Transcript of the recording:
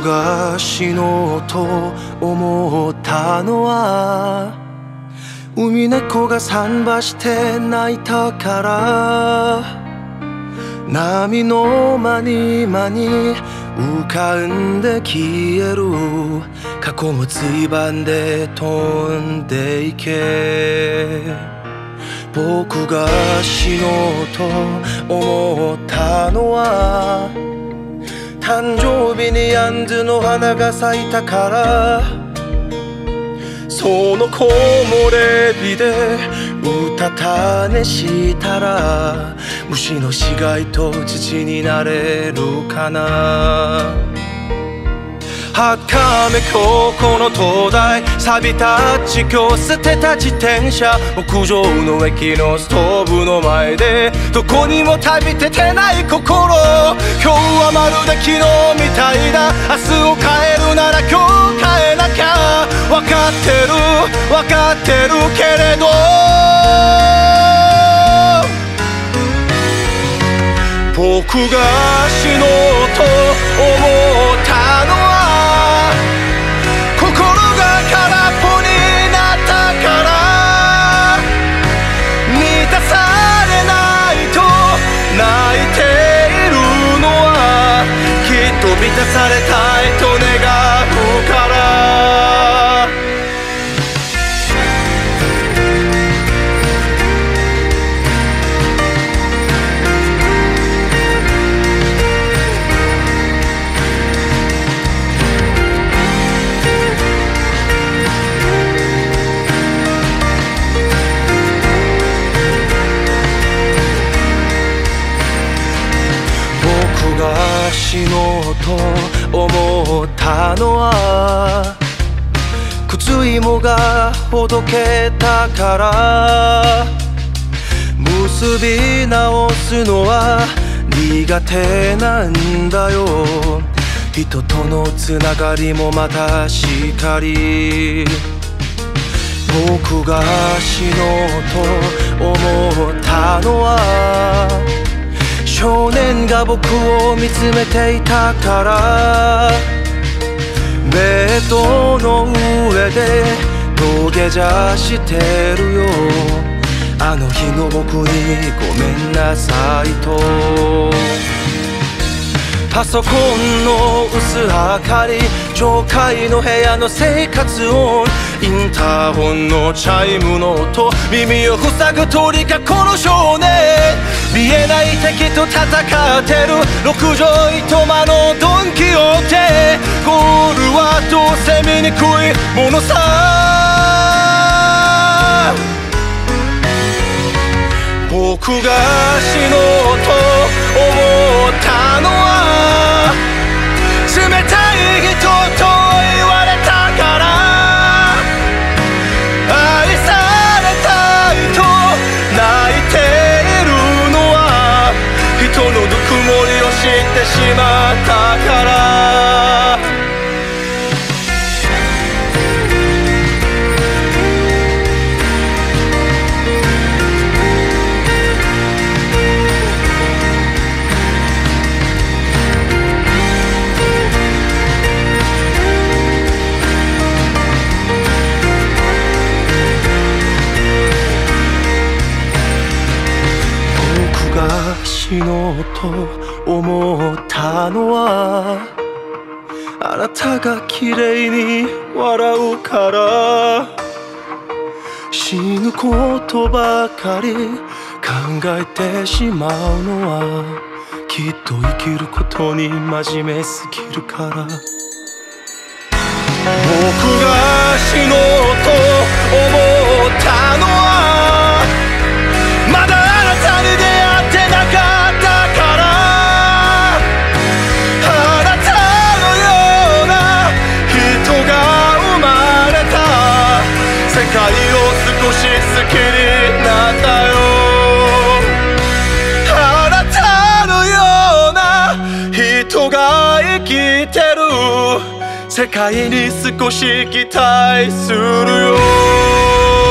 が死のうと思ったのは海猫が桟橋で泣いたから。波の間に間に浮かんで消える。過去もついばんで飛んでいけ。僕が死のうと思ったのは誕生日にヤンズの花が咲いたからその木漏れ日でうたた寝したら虫の死骸と土になれるかな。かめ高校の東大錆びた地球捨てた自転車屋上の駅のストーブの前でどこにも旅立てない心今日はまるで昨日みたいだ。明日を変えるなら今日変えなきゃ分かってる。分かってるけれど。僕が死のうが死のうと思ったのは靴芋がほどけたから結び直すのは苦手なんだよ。人とのつながりもまたしかり。僕が死のうと思ったのは少年が僕を見つめていたからベッドの上で土下座してるよ。あの日の僕にごめんなさいと。パソコンの薄明かり上階の部屋の生活音インターホンのチャイムの音耳を塞ぐ鳥かこの少年見えない敵と戦ってる。六畳一間のドンキホーテ。ゴールはどうせ見にくいものさ。僕が死のうと思っしまっ死のうと思ったのはあなたが綺麗に笑うから。死ぬことばかり考えてしまうのはきっと生きることに真面目すぎるから。僕が死のう人が生きてる。世界に少し期待するよ。